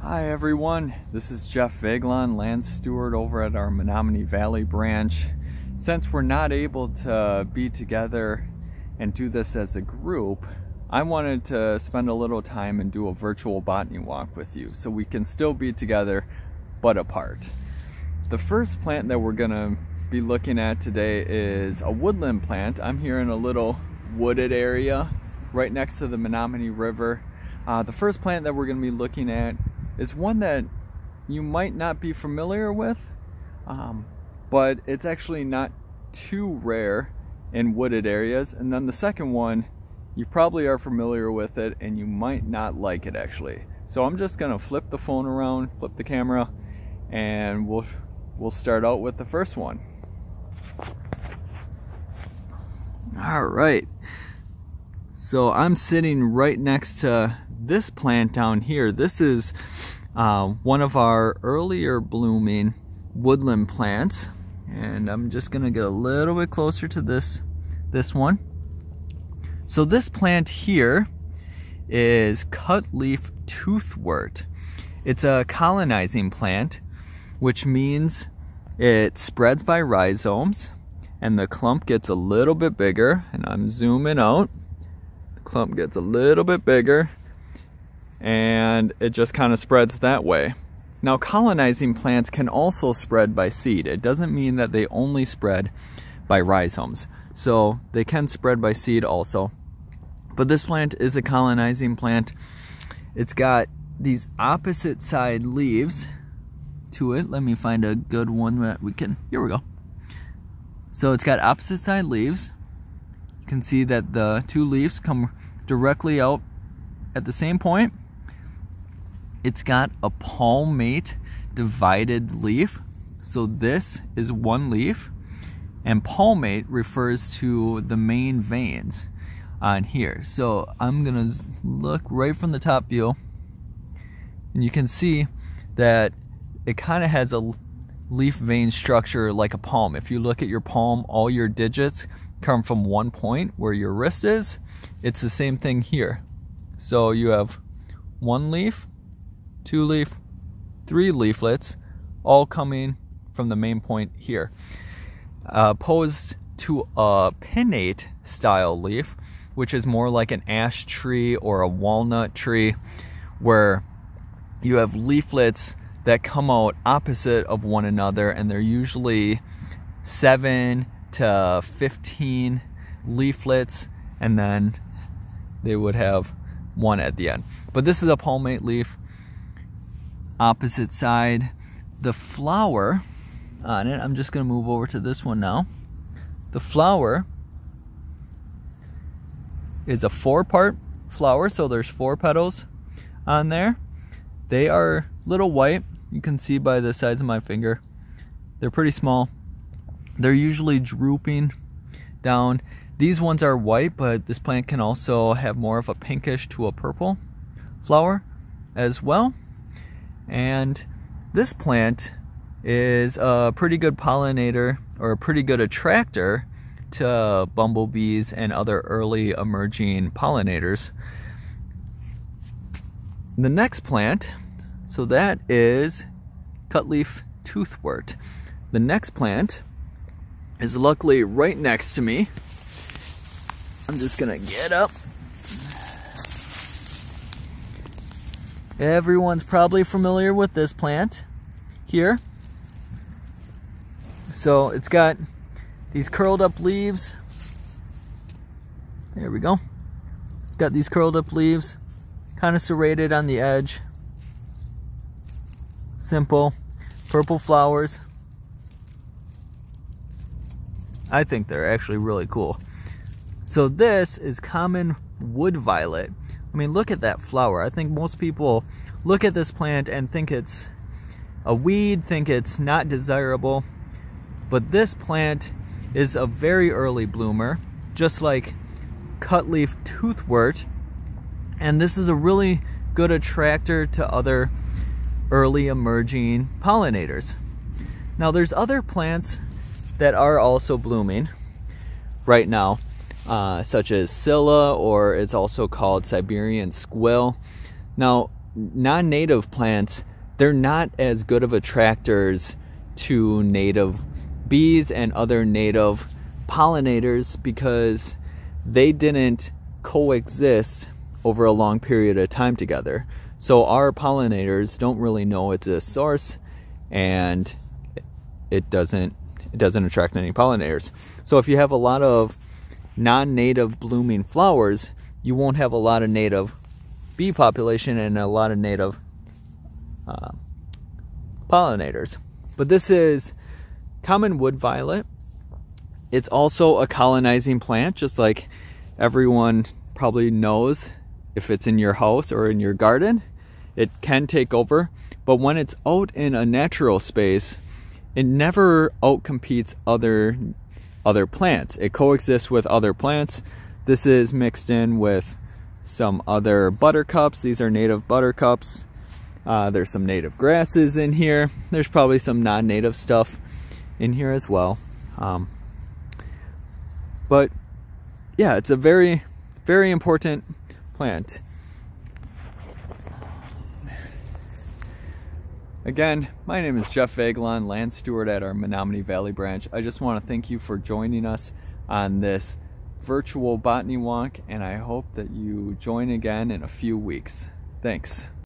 Hi everyone, this is Jeff Veglahn, land steward over at our Menominee Valley branch. Since we're not able to be together and do this as a group, I wanted to spend a little time and do a virtual botany walk with you so we can still be together but apart. The first plant that we're gonna be looking at today is a woodland plant. I'm here in a little wooded area right next to the Menominee River. Uh, the first plant that we're going to be looking at is one that you might not be familiar with, um, but it's actually not too rare in wooded areas. And then the second one, you probably are familiar with it and you might not like it actually. So I'm just gonna flip the phone around, flip the camera, and we'll we'll start out with the first one. All right. So I'm sitting right next to this plant down here. This is uh, one of our earlier blooming woodland plants. And I'm just gonna get a little bit closer to this, this one. So this plant here is cutleaf toothwort. It's a colonizing plant, which means it spreads by rhizomes and the clump gets a little bit bigger and I'm zooming out. The clump gets a little bit bigger and it just kind of spreads that way. Now colonizing plants can also spread by seed. It doesn't mean that they only spread by rhizomes. So they can spread by seed also. But this plant is a colonizing plant. It's got these opposite side leaves to it. Let me find a good one that we can, here we go. So it's got opposite side leaves. You can see that the two leaves come directly out at the same point. It's got a palmate divided leaf. So this is one leaf and palmate refers to the main veins on here. So I'm gonna look right from the top view and you can see that it kind of has a leaf vein structure like a palm. If you look at your palm, all your digits come from one point where your wrist is. It's the same thing here. So you have one leaf, two leaf, three leaflets, all coming from the main point here. Uh, opposed to a pinnate style leaf, which is more like an ash tree or a walnut tree, where you have leaflets that come out opposite of one another, and they're usually 7 to 15 leaflets, and then they would have one at the end. But this is a palmate leaf, opposite side. The flower on it, I'm just going to move over to this one now. The flower is a four part flower, so there's four petals on there. They are little white you can see by the size of my finger. They're pretty small. They're usually drooping down. These ones are white, but this plant can also have more of a pinkish to a purple flower as well. And this plant is a pretty good pollinator or a pretty good attractor to bumblebees and other early emerging pollinators. The next plant so that is cutleaf toothwort. The next plant is luckily right next to me. I'm just gonna get up. Everyone's probably familiar with this plant here. So it's got these curled up leaves. There we go. It's got these curled up leaves, kind of serrated on the edge simple purple flowers I think they're actually really cool so this is common wood violet mean look at that flower. I think most people look at this plant and think it's a weed think it's not desirable. But this plant is a very early bloomer just like cutleaf toothwort. And this is a really good attractor to other early emerging pollinators. Now there's other plants that are also blooming right now, uh, such as Scilla or it's also called Siberian squill. Now non-native plants, they're not as good of attractors to native bees and other native pollinators because they didn't coexist over a long period of time together. So our pollinators don't really know it's a source and it doesn't it doesn't attract any pollinators. So if you have a lot of non-native blooming flowers, you won't have a lot of native bee population and a lot of native uh, pollinators. But this is common wood violet. It's also a colonizing plant, just like everyone probably knows if it's in your house or in your garden. It can take over, but when it's out in a natural space, it never outcompetes other other plants. It coexists with other plants. This is mixed in with some other buttercups. These are native buttercups. Uh, there's some native grasses in here. There's probably some non-native stuff in here as well. Um, but yeah, it's a very, very important plant. Again, my name is Jeff Veglahn, land steward at our Menominee Valley branch. I just want to thank you for joining us on this virtual botany walk, and I hope that you join again in a few weeks. Thanks.